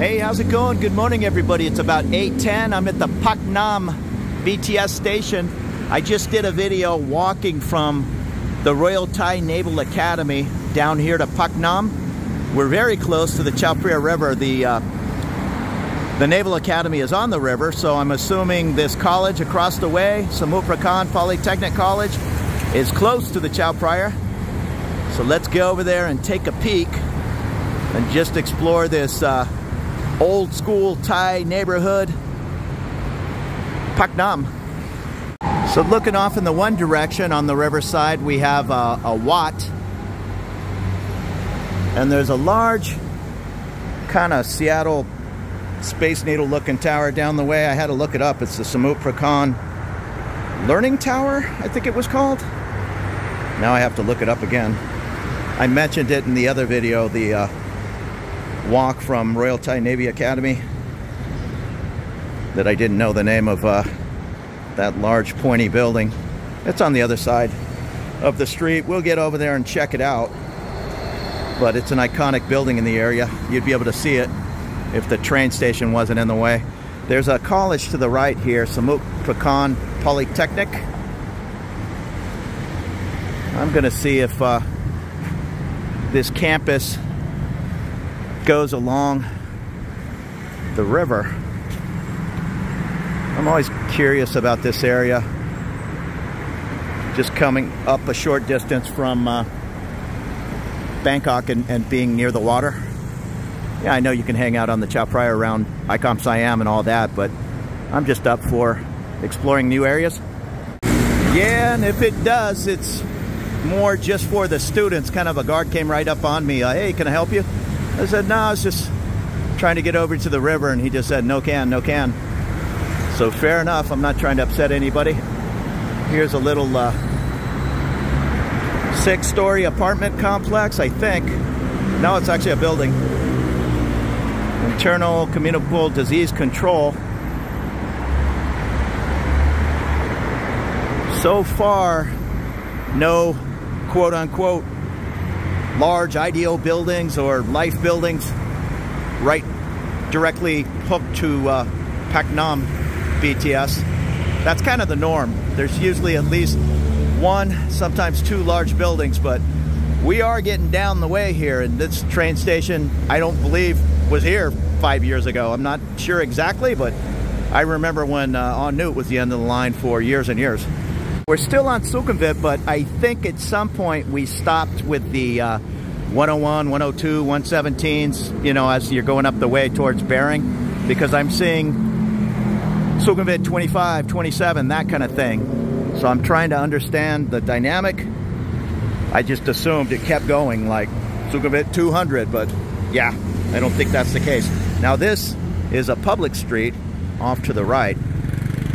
Hey, how's it going? Good morning, everybody. It's about 8.10. I'm at the Pak Nam BTS station. I just did a video walking from the Royal Thai Naval Academy down here to Pak Nam. We're very close to the Chao Phraya River. The, uh, the Naval Academy is on the river, so I'm assuming this college across the way, Samut Prakan Polytechnic College, is close to the Chao Phraya. So let's go over there and take a peek and just explore this uh, old school Thai neighborhood, Pak Nam. So looking off in the one direction on the riverside, we have a, a Wat. And there's a large kind of Seattle Space Needle looking tower down the way. I had to look it up. It's the Samut Prakan Learning Tower, I think it was called. Now I have to look it up again. I mentioned it in the other video, the uh, walk from Royal Thai Navy Academy that I didn't know the name of uh, that large pointy building. It's on the other side of the street. We'll get over there and check it out. But it's an iconic building in the area. You'd be able to see it if the train station wasn't in the way. There's a college to the right here, Samut Prakan Polytechnic. I'm going to see if uh, this campus goes along the river. I'm always curious about this area. Just coming up a short distance from uh, Bangkok and, and, being near the water. Yeah, I know you can hang out on the Chao Phraya around ICONSIAM and all that, but I'm just up for exploring new areas. Yeah, and if it does, it's more just for the students. Kind of a guard came right up on me. Uh, hey, can I help you? I said, no, I was just trying to get over to the river. And he just said, no can, no can. So fair enough. I'm not trying to upset anybody. Here's a little uh, six-story apartment complex, I think. No, it's actually a building. Internal Communicable Disease Control. So far, no quote-unquote large Ideo buildings or life buildings right directly hooked to uh, Pak Nam BTS. That's kind of the norm. There's usually at least one, sometimes two large buildings, but we are getting down the way here and this train station, I don't believe was here five years ago. I'm not sure exactly, but I remember when uh, On Nut was the end of the line for years and years. We're still on Sukhumvit, but I think at some point we stopped with the uh, 101, 102, 117s, you know, as you're going up the way towards Bearing, because I'm seeing Sukhumvit 25, 27, that kind of thing. So I'm trying to understand the dynamic. I just assumed it kept going like Sukhumvit 200, but yeah, I don't think that's the case. Now this is a public street off to the right.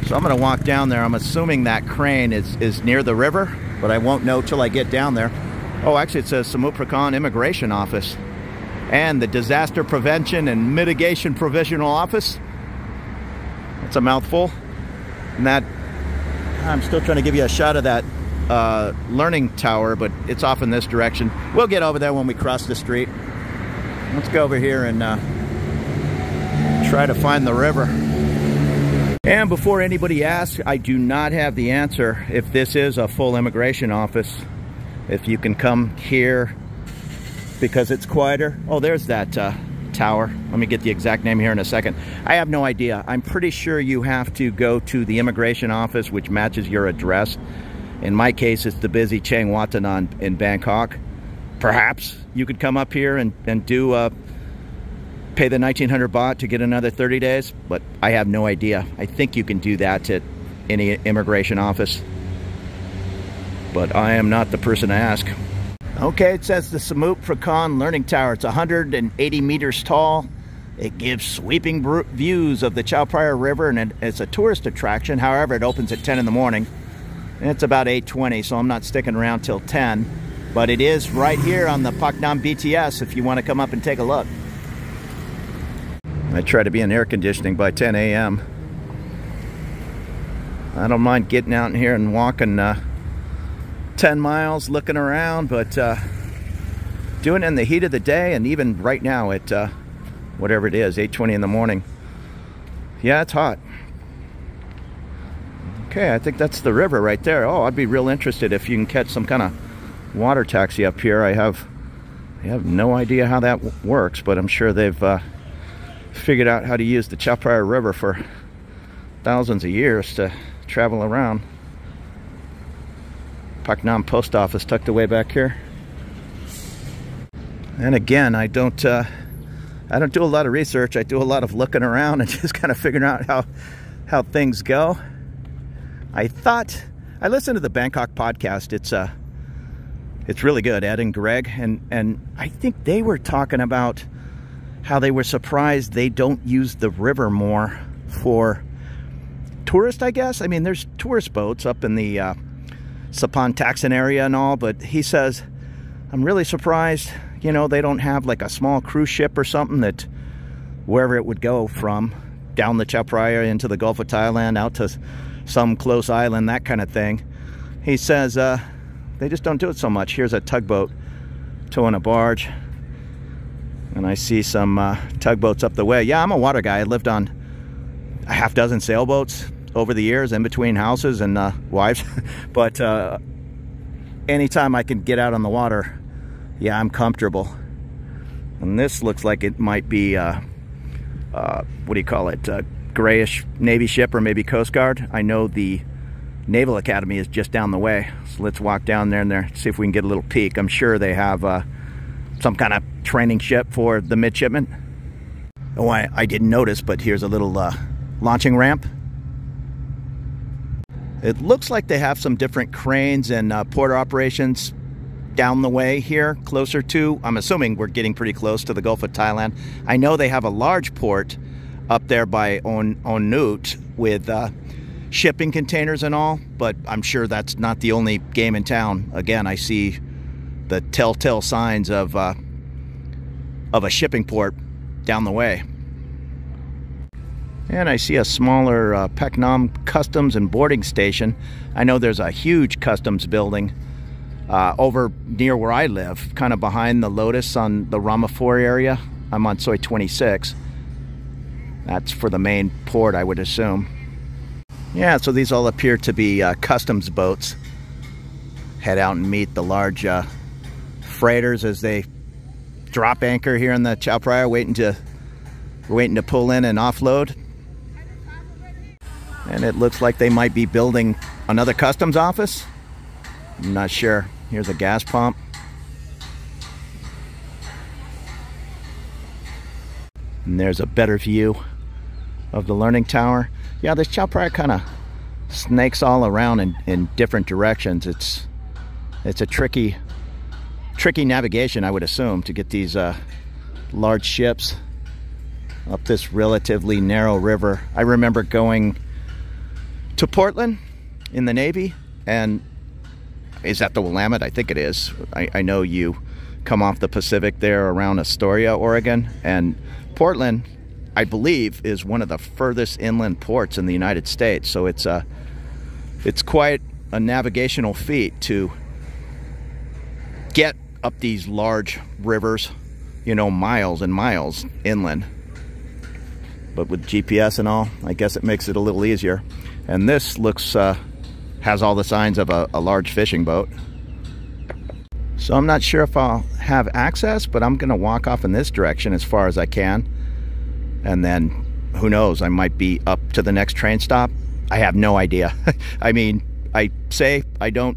So I'm gonna walk down there. I'm assuming that crane is, is near the river, but I won't know till I get down there. Oh, actually it says Samut Prakan Immigration Office and the Disaster Prevention and Mitigation Provisional Office. That's a mouthful. And that, I'm still trying to give you a shot of that uh, learning tower, but it's off in this direction. We'll get over there when we cross the street. Let's go over here and uh, try to find the river. And before anybody asks, I do not have the answer if this is a full immigration office. If you can come here because it's quieter. Oh, there's that uh, tower. Let me get the exact name here in a second. I have no idea. I'm pretty sure you have to go to the immigration office, which matches your address. In my case, it's the busy Chaeng Watthana in Bangkok. Perhaps you could come up here and, and do uh, pay the 1900 baht to get another 30 days, but I have no idea. I think you can do that at any immigration office, but I am not the person to ask. Okay, it says the Samut Prakan Learning Tower. It's 180 meters tall. It gives sweeping views of the Chao Phraya River, and it's a tourist attraction. However, it opens at 10 in the morning, and it's about 8.20, so I'm not sticking around till 10. But it is right here on the Pak Nam BTS if you want to come up and take a look. I try to be in air conditioning by 10 a.m. I don't mind getting out in here and walking uh, 10 miles, looking around, but uh, doing it in the heat of the day, and even right now at uh, whatever it is, 8.20 in the morning. Yeah, it's hot. Okay, I think that's the river right there. Oh, I'd be real interested if you can catch some kind of water taxi up here. I have, I have no idea how that works, but I'm sure they've uh, figured out how to use the Chao Phraya River for thousands of years to travel around. Pak Nam post office tucked away back here. And again, I don't uh, I don't do a lot of research. I do a lot of looking around and just kind of figuring out how how things go. I thought I listened to the Bangkok podcast. It's uh it's really good, Ed and Greg, and and I think they were talking about how they were surprised they don't use the river more for tourists, I guess. I mean, there's tourist boats up in the uh, Saphan Taksin area and all, but he says, I'm really surprised, you know, they don't have like a small cruise ship or something that wherever it would go from, down the Chao Phraya into the Gulf of Thailand, out to some close island, that kind of thing. He says, uh, they just don't do it so much. Here's a tugboat towing a barge. And I see some uh, tugboats up the way. Yeah, I'm a water guy. I lived on a half dozen sailboats over the years in between houses and uh, wives. but uh, anytime I can get out on the water, yeah, I'm comfortable. And this looks like it might be, uh, uh what do you call it, grayish Navy ship or maybe Coast Guard. I know the Naval Academy is just down the way. So let's walk down there and there, see if we can get a little peek. I'm sure they have uh, some kind of training ship for the midshipmen. Oh, I, I didn't notice, but here's a little uh, launching ramp it looks like they have some different cranes and uh, port operations down the way here, closer to. I'm assuming we're getting pretty close to the Gulf of Thailand. I know they have a large port up there by On Onut with uh, shipping containers and all, but I'm sure that's not the only game in town. Again, I see the telltale signs of uh, of a shipping port down the way. And I see a smaller uh, Pak Nam customs and boarding station. I know there's a huge customs building uh, over near where I live, kind of behind the Lotus on the Rama IV area. I'm on Soi 26. That's for the main port, I would assume. Yeah, so these all appear to be uh, customs boats. Head out and meet the large uh, freighters as they drop anchor here in the Phraya, waiting to waiting to pull in and offload. And it looks like they might be building another customs office. I'm not sure. Here's a gas pump. And there's a better view of the learning tower. Yeah, this Phraya kind of snakes all around in, in different directions. It's it's a tricky tricky navigation, I would assume, to get these uh, large ships up this relatively narrow river. I remember going to Portland in the Navy. And is that the Willamette? I think it is. I, I know you come off the Pacific there around Astoria, Oregon. And Portland, I believe, is one of the furthest inland ports in the United States. So it's a, it's quite a navigational feat to get up these large rivers, you know, miles and miles inland. But with GPS and all, I guess it makes it a little easier. And this looks, uh, has all the signs of a, a large fishing boat. So I'm not sure if I'll have access, but I'm gonna walk off in this direction as far as I can. And then who knows, I might be up to the next train stop. I have no idea. I mean, I say I don't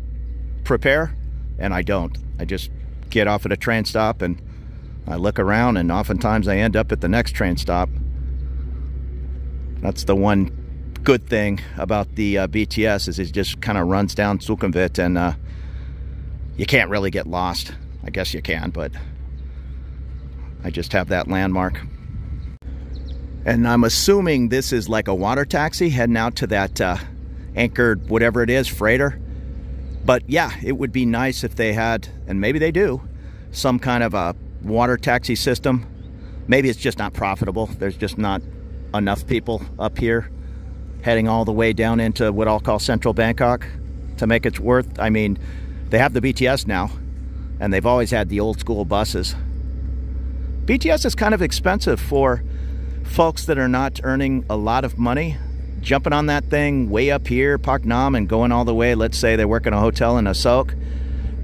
prepare and I don't. I just get off at a train stop and I look around and oftentimes I end up at the next train stop. That's the one good thing about the uh, BTS is it just kind of runs down Sukhumvit and uh, you can't really get lost. I guess you can, but I just have that landmark. And I'm assuming this is like a water taxi heading out to that uh, anchored whatever it is, freighter. But yeah, it would be nice if they had, and maybe they do, some kind of a water taxi system. Maybe it's just not profitable. There's just not enough people up here heading all the way down into what I'll call central Bangkok to make it worth. I mean, they have the BTS now, and they've always had the old school buses. BTS is kind of expensive for folks that are not earning a lot of money. Jumping on that thing way up here, Pak Nam, and going all the way, let's say they work in a hotel in Asok,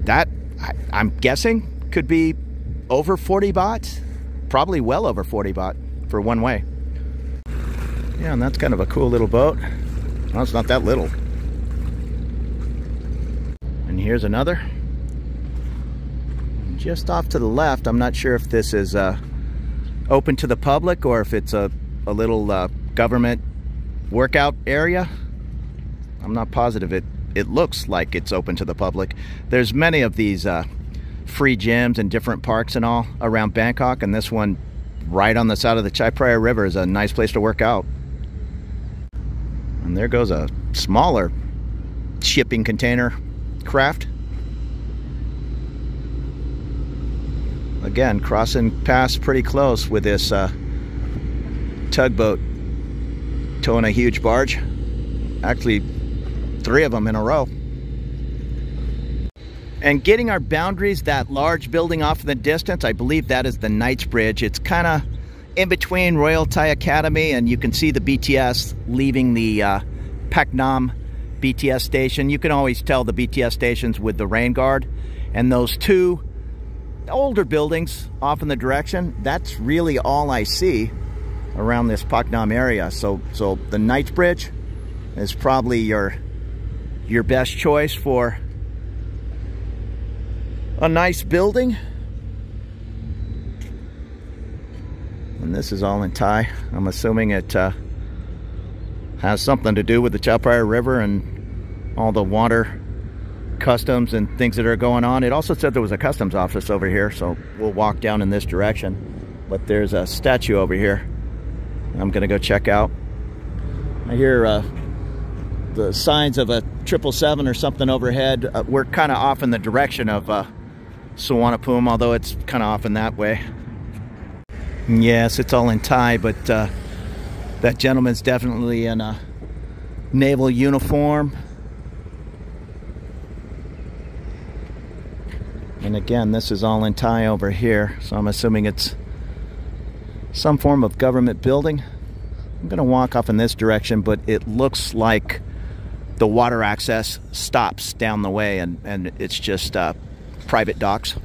that, I, I'm guessing, could be over 40 baht. Probably well over 40 baht for one way. Yeah, and that's kind of a cool little boat. Well, it's not that little. And here's another. Just off to the left, I'm not sure if this is uh, open to the public or if it's a, a little uh, government workout area. I'm not positive. It, it looks like it's open to the public. There's many of these uh, free gyms and different parks and all around Bangkok, and this one right on the side of the Chao Phraya River is a nice place to work out. And there goes a smaller shipping container craft. Again, crossing past pretty close with this uh, tugboat towing a huge barge. Actually, three of them in a row. And getting our boundaries, that large building off in the distance, I believe that is the Knightsbridge. It's kind of in between Royal Thai Academy and you can see the BTS leaving the uh, BTS station. You can always tell the BTS stations with the rain guard. And those two older buildings off in the direction, that's really all I see around this Pak Nam area. So, so the Knightsbridge is probably your, your best choice for a nice building. And this is all in Thai. I'm assuming it uh, has something to do with the Chao Phraya River and all the water customs and things that are going on. It also said there was a customs office over here, so we'll walk down in this direction. But there's a statue over here. I'm gonna go check out. I hear uh, the signs of a 777 or something overhead. Uh, we're kind of off in the direction of uh, Suvarnabhumi, although it's kind of off in that way. Yes, it's all in Thai, but uh, that gentleman's definitely in a naval uniform. And again, this is all in Thai over here, so I'm assuming it's some form of government building. I'm going to walk off in this direction, but it looks like the water access stops down the way and, and it's just uh, private docks.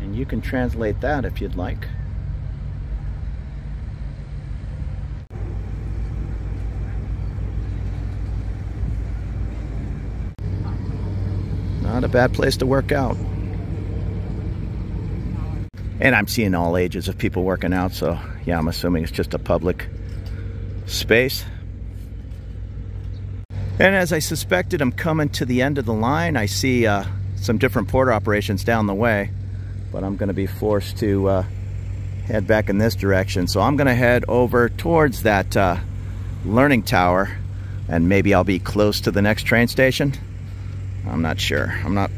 And you can translate that if you'd like. Not a bad place to work out. And I'm seeing all ages of people working out, so yeah, I'm assuming it's just a public space. And as I suspected, I'm coming to the end of the line. I see uh, some different port operations down the way, but I'm going to be forced to uh, head back in this direction. So I'm going to head over towards that uh, learning tower, and maybe I'll be close to the next train station. I'm not sure. I'm not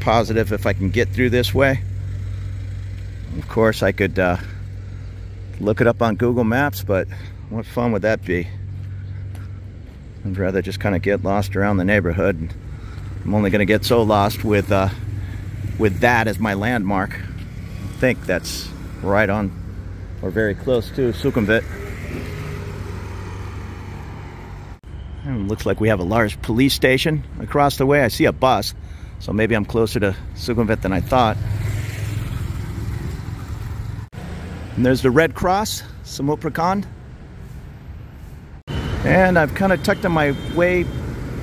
positive if I can get through this way. Of course, I could uh, look it up on Google Maps, but what fun would that be? I'd rather just kind of get lost around the neighborhood. I'm only going to get so lost with uh, with that as my landmark. I think that's right on or very close to Sukhumvit. And looks like we have a large police station across the way. I see a bus, so maybe I'm closer to Sukhumvit than I thought. And there's the Red Cross, Samut Prakan. And I've kind of tucked on my way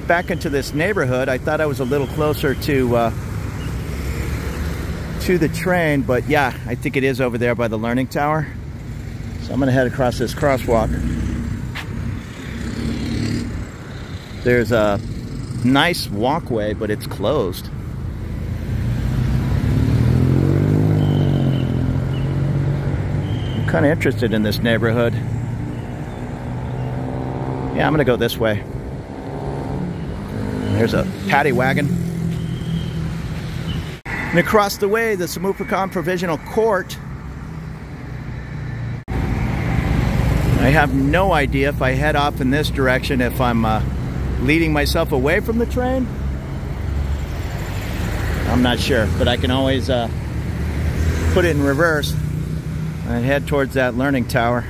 back into this neighborhood. I thought I was a little closer to uh, to the train, but yeah, I think it is over there by the Learning Tower. So I'm gonna head across this crosswalk. There's a nice walkway, but it's closed. Kind of interested in this neighborhood. Yeah, I'm gonna go this way. There's a paddy wagon. And across the way, the Samut Provisional Court. I have no idea if I head off in this direction if I'm uh, leading myself away from the train. I'm not sure, but I can always uh, put it in reverse and head towards that learning tower.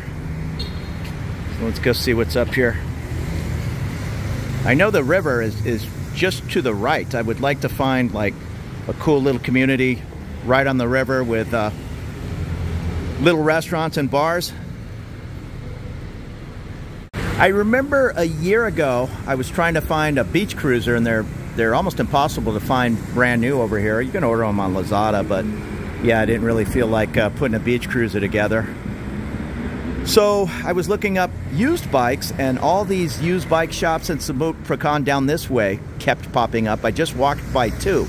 So let's go see what's up here. I know the river is, is just to the right. I would like to find like a cool little community right on the river with uh, little restaurants and bars. I remember a year ago I was trying to find a beach cruiser and they're they're almost impossible to find brand new over here. You can order them on Lazada, but yeah, I didn't really feel like uh, putting a beach cruiser together. So I was looking up used bikes, and all these used bike shops in Samut Prakan down this way kept popping up. I just walked by two.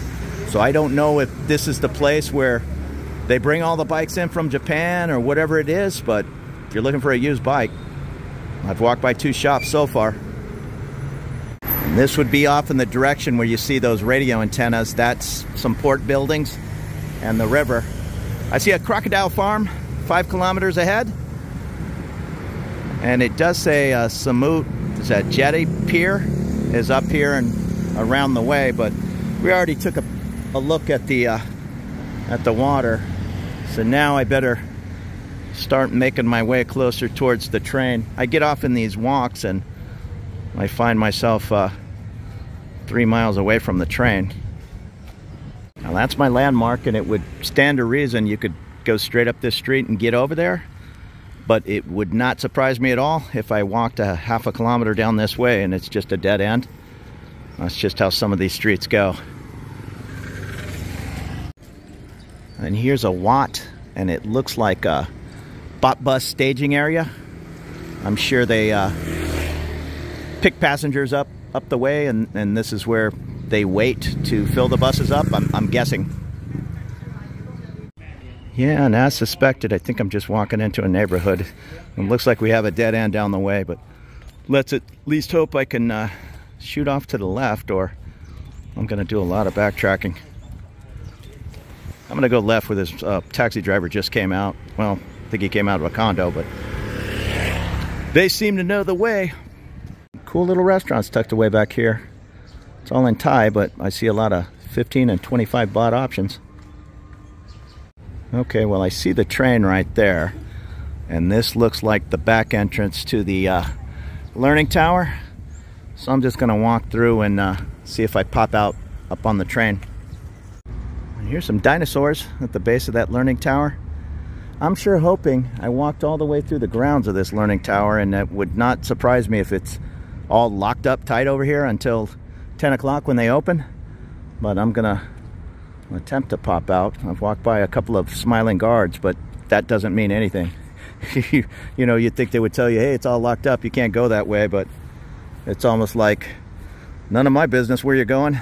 So I don't know if this is the place where they bring all the bikes in from Japan or whatever it is, but if you're looking for a used bike, I've walked by two shops so far. And this would be off in the direction where you see those radio antennas. That's some port buildings and the river. I see a crocodile farm five kilometers ahead. And it does say uh, Samut, is that jetty pier is up here and around the way, but we already took a, a look at the uh, at the water. So now I better start making my way closer towards the train. I get off in these walks and I find myself uh, three miles away from the train. Now that's my landmark and it would stand to reason you could go straight up this street and get over there but it would not surprise me at all if I walked a half a kilometer down this way and it's just a dead end. That's just how some of these streets go. And here's a Wat, and it looks like a bot bus staging area. I'm sure they uh, pick passengers up up the way, and, and this is where they wait to fill the buses up. I'm, I'm guessing. Yeah, and as suspected, I think I'm just walking into a neighborhood. It looks like we have a dead end down the way, but let's at least hope I can uh, shoot off to the left or I'm going to do a lot of backtracking. I'm going to go left where this uh, taxi driver just came out. Well, I think he came out of a condo, but they seem to know the way. Cool little restaurants tucked away back here. It's all in Thai, but I see a lot of 15 and 25 baht options. Okay, well I see the train right there. And this looks like the back entrance to the uh, learning tower. So I'm just gonna walk through and uh, see if I pop out up on the train. And here's some dinosaurs at the base of that learning tower. I'm sure hoping I walked all the way through the grounds of this learning tower and it would not surprise me if it's all locked up tight over here until 10 o'clock when they open. But I'm gonna attempt to pop out. I've walked by a couple of smiling guards, but that doesn't mean anything. you know, you'd think they would tell you, hey, it's all locked up, you can't go that way, but it's almost like none of my business where you're going.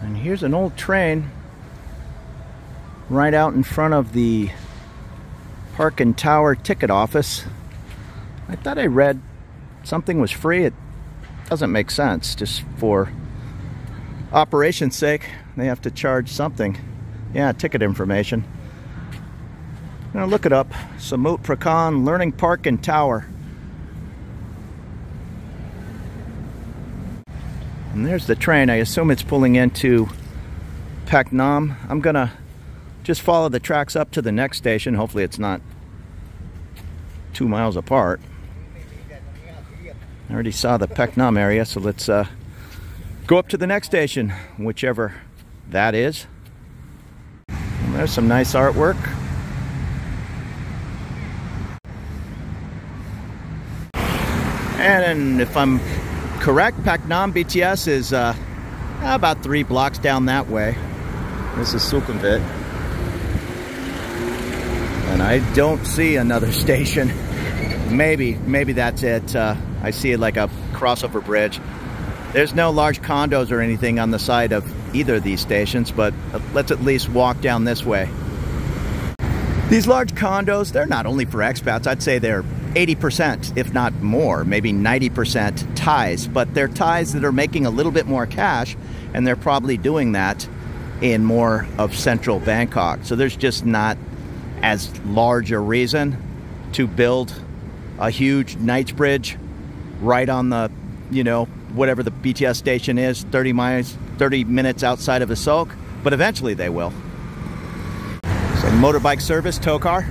And here's an old train right out in front of the Park and Tower ticket office. I thought I read something was free. It doesn't make sense just for operation's sake, they have to charge something. Yeah, ticket information. I'm gonna look it up. Samut Prakan Learning Park and Tower. And there's the train. I assume it's pulling into Pak Nam. I'm gonna just follow the tracks up to the next station. Hopefully it's not two miles apart. I already saw the Pak Nam area, so let's uh, go up to the next station, whichever that is. And there's some nice artwork. And if I'm correct, Pak Nam BTS is uh, about three blocks down that way. This is Sukhumvit. And I don't see another station. Maybe, maybe that's it. Uh, I see it like a crossover bridge. There's no large condos or anything on the side of either of these stations, but let's at least walk down this way. These large condos, they're not only for expats, I'd say they're 80%, if not more, maybe 90% Thais, but they're Thais that are making a little bit more cash, and they're probably doing that in more of central Bangkok. So there's just not as large a reason to build a huge Knightsbridge right on the, you know, whatever the BTS station is, 30 miles, 30 minutes outside of Asok, but eventually they will. motorbike service, tow car.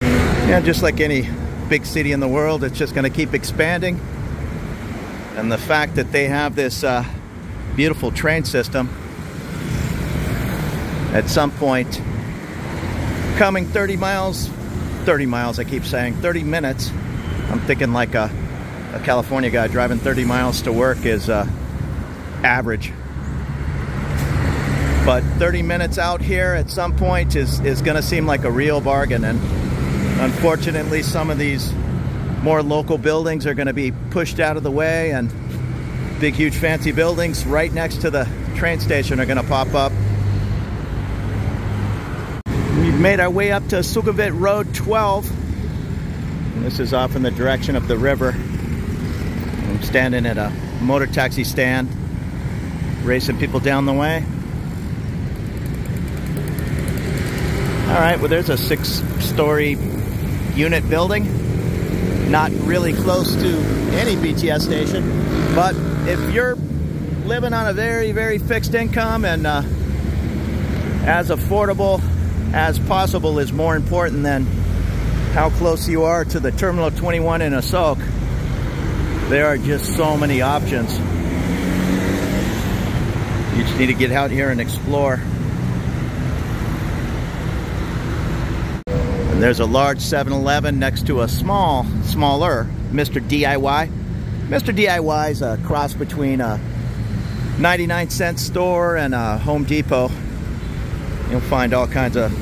Yeah, just like any big city in the world, it's just going to keep expanding. And the fact that they have this uh, beautiful train system at some point coming 30 miles, 30 miles, I keep saying, 30 minutes. I'm thinking like a, a California guy driving 30 miles to work is uh, average. But 30 minutes out here at some point is, is going to seem like a real bargain. And unfortunately, some of these more local buildings are going to be pushed out of the way and big, huge, fancy buildings right next to the train station are going to pop up. Made our way up to Sukhumvit Road 12. And this is off in the direction of the river. I'm standing at a motor taxi stand, racing people down the way. All right, well, there's a six story unit building. Not really close to any BTS station, but if you're living on a very, very fixed income and uh, as affordable as possible is more important than how close you are to the Terminal 21 in Asok. There are just so many options. You just need to get out here and explore. And there's a large 7-Eleven next to a small, smaller Mr. DIY. Mr. DIY is a cross between a 99 cent store and a Home Depot. You'll find all kinds of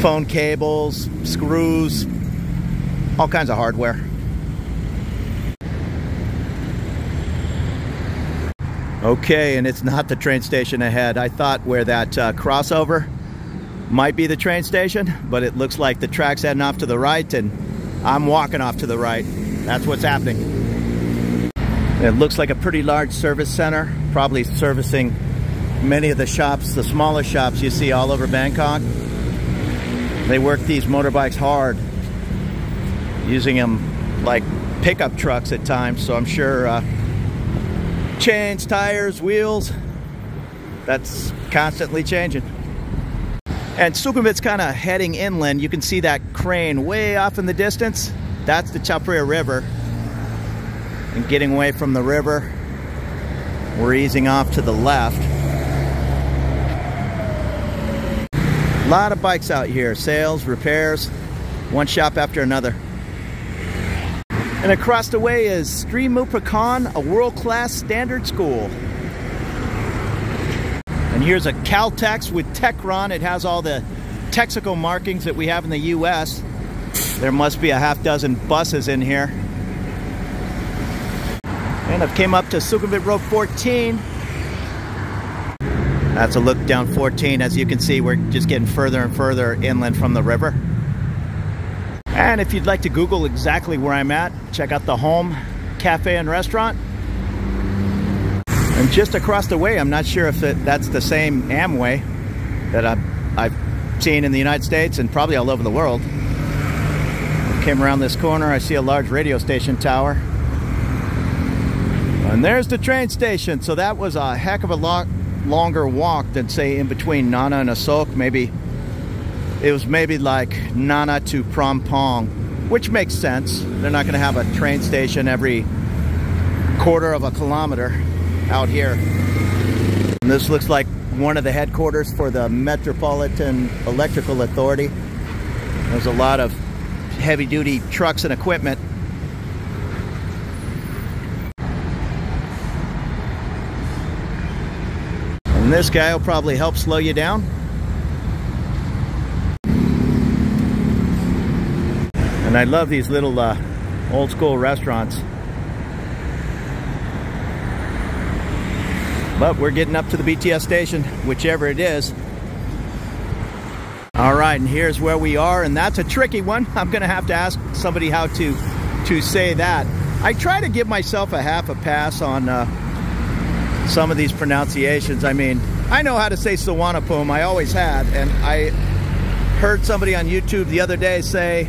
phone cables, screws, all kinds of hardware. Okay, and it's not the train station ahead. I thought where that uh, crossover might be the train station, but it looks like the track's heading off to the right and I'm walking off to the right. That's what's happening. It looks like a pretty large service center, probably servicing many of the shops, the smaller shops you see all over Bangkok. They work these motorbikes hard, using them like pickup trucks at times, so I'm sure uh, chains, tires, wheels, that's constantly changing. And Sukhumvit's kind of heading inland. You can see that crane way off in the distance. That's the Chao Phraya River. And getting away from the river, we're easing off to the left. A lot of bikes out here, sales, repairs, one shop after another. And across the way is Sri Muprakan, a world-class standard school. And here's a Caltex with Techron. It has all the Texaco markings that we have in the U.S. There must be a half dozen buses in here. And I've came up to Sukhumvit Road 14. Uh, that's a look down 14. As you can see, we're just getting further and further inland from the river. And if you'd like to Google exactly where I'm at, check out the Home Cafe and Restaurant. And just across the way, I'm not sure if that's the same Amway that I've, I've seen in the United States and probably all over the world. Came around this corner, I see a large radio station tower. And there's the train station. So that was a heck of a lot longer walk than say in between Nana and Asok. Maybe it was maybe like Nana to Prom which makes sense. They're not going to have a train station every quarter of a kilometer out here. And this looks like one of the headquarters for the Metropolitan Electrical Authority. There's a lot of heavy duty trucks and equipment. And this guy will probably help slow you down. And I love these little uh, old school restaurants. But we're getting up to the BTS station, whichever it is. All right, and here's where we are, and that's a tricky one. I'm gonna have to ask somebody how to to say that. I try to give myself a half a pass on uh, some of these pronunciations. I mean, I know how to say Suvarnabhumi, I always had, and I heard somebody on YouTube the other day say,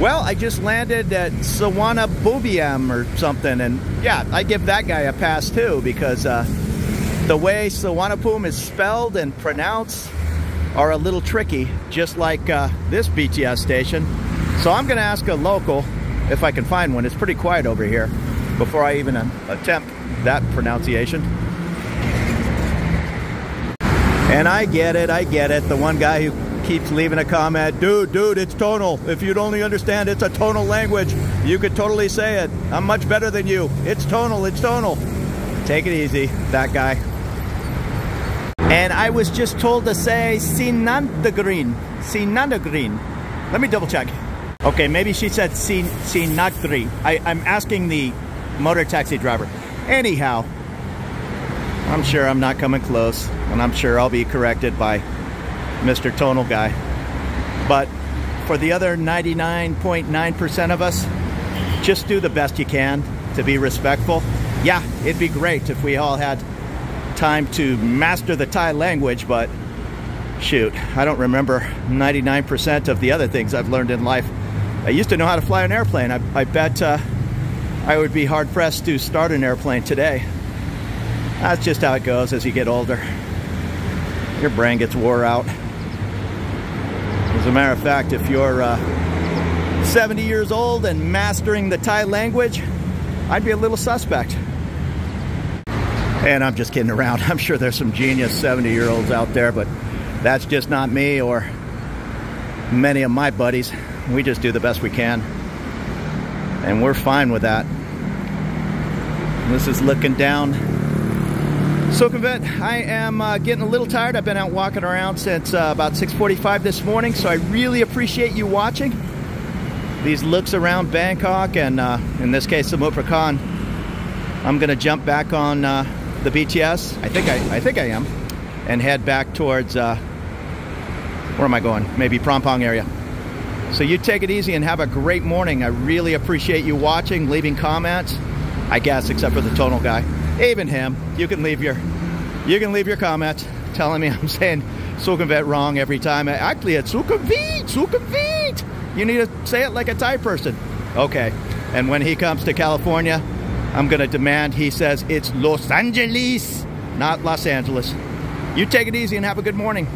well, I just landed at Suvarnabhumiam or something, and yeah, I give that guy a pass too, because uh, The way Suvarnabhumi is spelled and pronounced are a little tricky, just like uh, this BTS station. So I'm going to ask a local if I can find one. It's pretty quiet over here before I even attempt that pronunciation. And I get it, I get it. The one guy who keeps leaving a comment, dude, dude, it's tonal. If you'd only understand it's a tonal language, you could totally say it. I'm much better than you. It's tonal, it's tonal. Take it easy, that guy. And I was just told to say Sinandagrin. Sinandagrin. Let me double check. Okay, maybe she said Sinagri. I'm asking the motor taxi driver. Anyhow, I'm sure I'm not coming close, and I'm sure I'll be corrected by Mr. Tonal Guy. But for the other 99.9% of us, just do the best you can to be respectful. Yeah, it'd be great if we all had time to master the Thai language, but shoot, I don't remember 99% of the other things I've learned in life. I used to know how to fly an airplane. I, I bet uh, I would be hard pressed to start an airplane today. That's just how it goes as you get older. Your brain gets wore out. As a matter of fact, if you're uh, 70 years old and mastering the Thai language, I'd be a little suspect. And I'm just kidding around. I'm sure there's some genius 70 year olds out there, but that's just not me or many of my buddies. We just do the best we can. And we're fine with that. This is looking down Sukhumvit. I am uh, getting a little tired. I've been out walking around since uh, about 6.45 this morning, so I really appreciate you watching. These looks around Bangkok and, uh, in this case, the Samut Prakan. I'm going to jump back on uh, the BTS. I think I, I think I am. And head back towards, uh, where am I going? Maybe Phrom Phong area. So you take it easy and have a great morning. I really appreciate you watching, leaving comments. I guess, except for the tonal guy. Even him. You can leave your you can leave your comments telling me I'm saying Sukhumvit wrong every time. Actually, it's Sukhumvit, Sukhumvit. You need to say it like a Thai person. Okay. And when he comes to California, I'm going to demand he says it's Los Angeles, not Los Angeles. You take it easy and have a good morning.